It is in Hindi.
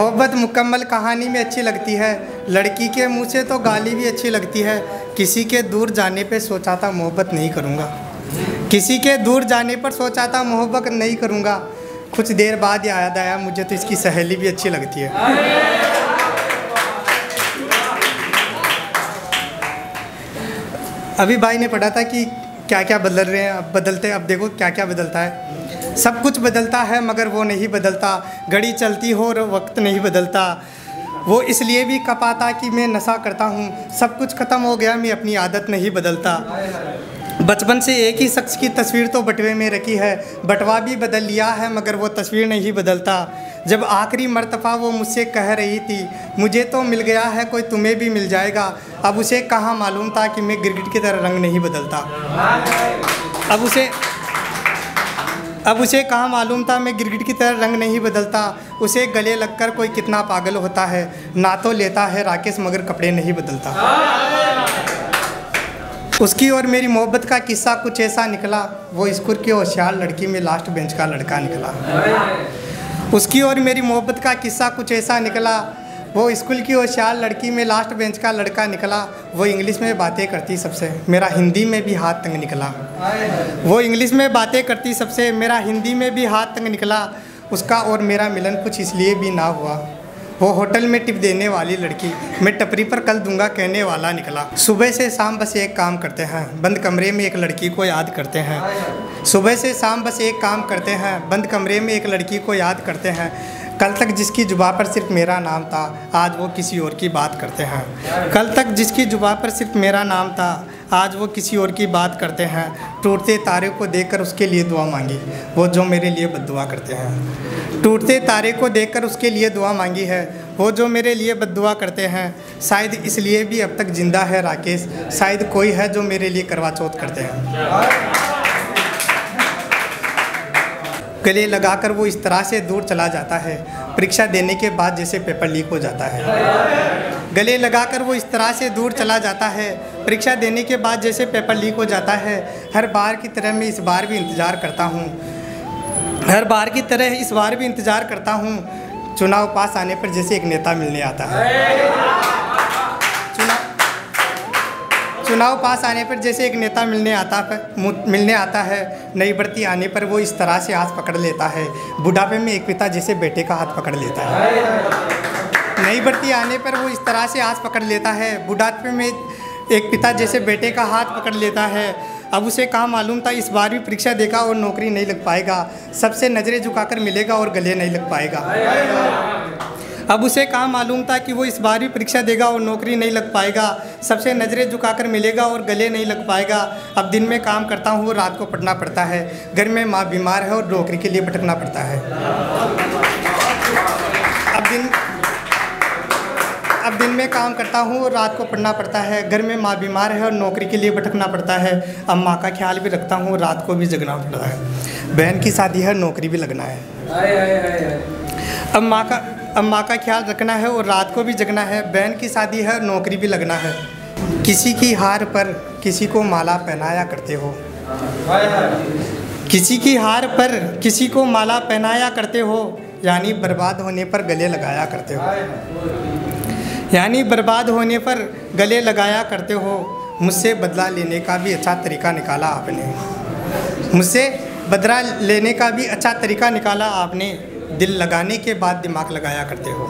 मोहब्बत मुकम्मल कहानी में अच्छी लगती है। लड़की के मुँह से तो गाली भी अच्छी लगती है। किसी के दूर जाने पे सोचा था मोहब्बत नहीं करूँगा। किसी के दूर जाने पर सोचा था मोहब्बत नहीं करूँगा। कुछ देर बाद याद आया, मुझे तो इसकी सहेली भी अच्छी लगती है। अभी भाई ने पढ़ा था कि क्या क्या बदल रहे हैं अब बदलते अब देखो क्या क्या बदलता है। सब कुछ बदलता है, मगर वो नहीं बदलता। घड़ी चलती हो और वक्त नहीं बदलता। वो इसलिए भी कपाता कि मैं नशा करता हूँ। सब कुछ ख़त्म हो गया, मैं अपनी आदत नहीं बदलता। बचपन से एक ही शख्स की तस्वीर तो बटवे में रखी है। बटवा भी बदल लिया है, मगर वो तस्वीर नहीं बदलता। जब आखिरी मरतफ़ा वो मुझसे कह रही थी, मुझे तो मिल गया है, कोई तुम्हें भी मिल जाएगा। अब उसे कहाँ मालूम था कि मैं गिरगिट की तरह रंग नहीं बदलता। अब उसे अब उसे कहाँ मालूम था? मैं गिरगिट की तरह रंग नहीं बदलता। उसे गले लगकर कोई कितना पागल होता है? ना तो लेता है राकेश, मगर कपड़े नहीं बदलता। उसकी और मेरी मोहब्बत का किस्सा कुछ ऐसा निकला। वो स्कूल की होशियार लड़की में लास्ट बेंच का लड़का निकला। उसकी और मेरी मोहब्बत का किस्सा कुछ ऐसा निकला। वो स्कूल की होशियार लड़की में लास्ट बेंच का लड़का निकला। वो इंग्लिश में बातें करती सबसे। मेरा हिंदी में भी हाथ तंग निकला। वो इंग्लिश में बातें करती सबसे। मेरा हिंदी में भी हाथ तंग निकला। उसका और मेरा मिलन कुछ इसलिए भी ना हुआ। वो होटल में टिप देने वाली लड़की। मैं टपरी पर कल दूँगा कहने वाला निकला। सुबह से शाम बस एक काम करते हैं। बंद कमरे में एक लड़की को याद करते हैं। सुबह से शाम बस एक काम करते हैं। बंद कमरे में एक लड़की को याद करते हैं। कल तक जिसकी जुबा पर सिर्फ़ मेरा नाम था, आज वो किसी और की बात करते हैं। कल तक जिसकी जुबा पर सिर्फ़ मेरा नाम था, आज वो किसी और की बात करते हैं। टूटते तारे को देखकर उसके लिए दुआ मांगी, वो जो मेरे लिए बददुआ करते हैं। टूटते तारे को देखकर उसके लिए दुआ मांगी है, वो जो मेरे लिए बददुआ करते हैं। शायद इसलिए भी अब तक ज़िंदा है राकेश, शायद कोई है जो मेरे लिए करवा चौथ करते हैं। गले लगाकर वो इस तरह से दूर चला जाता है। परीक्षा देने के बाद जैसे पेपर लीक हो जाता है। गले लगाकर वो इस तरह से दूर चला जाता है। परीक्षा देने के बाद जैसे पेपर लीक हो जाता है, हर बार की तरह मैं इस बार भी इंतज़ार करता हूँ। हर बार की तरह इस बार भी इंतज़ार करता हूँ। चुनाव पास आने पर जैसे एक नेता मिलने आता है। चुनाव पास आने पर जैसे एक नेता मिलने आता है मिलने आता है, नई भर्ती आने पर वो इस तरह से हाथ पकड़ लेता है। बुढ़ापे में एक पिता जैसे बेटे का हाथ पकड़ लेता है। नई भर्ती आने पर वो इस तरह से हाथ पकड़ लेता है। बुढ़ापे में एक पिता जैसे बेटे का हाथ पकड़ लेता है। अब उसे कहाँ मालूम था, इस बार भी परीक्षा देगा और नौकरी नहीं लग पाएगा। सबसे नज़रें झुकाकर मिलेगा और गले नहीं लग पाएगा। अब उसे कहाँ मालूम था कि वो इस बार भी परीक्षा देगा और नौकरी नहीं लग पाएगा? सबसे नज़रें झुकाकर मिलेगा और गले नहीं लग पाएगा। अब दिन में काम करता हूँ रात को पढ़ना पड़ता है। घर में माँ बीमार है और नौकरी के लिए भटकना पड़ता है। अब दिन अब दिन में काम करता हूँ और रात को पढ़ना पड़ता है। घर में माँ बीमार है और नौकरी के लिए भटकना पड़ता है। अब माँ का ख्याल भी रखता हूँ रात को भी जगना पड़ता है। बहन की शादी है नौकरी भी लगना है। अब माँ का अब माँ का ख्याल रखना है और रात को भी जगना है, बहन की शादी है, नौकरी भी लगना है। किसी की हार पर किसी को माला पहनाया करते हो। किसी की हार पर किसी को माला पहनाया करते हो, यानी बर्बाद होने पर गले लगाया करते हो। यानी बर्बाद होने पर गले लगाया करते हो, मुझसे बदला लेने का भी अच्छा तरीका निकाला आपने। मुझसे बदला लेने का भी अच्छा तरीका निकाला आपने। दिल लगाने के बाद दिमाग लगाया करते हो।